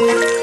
Música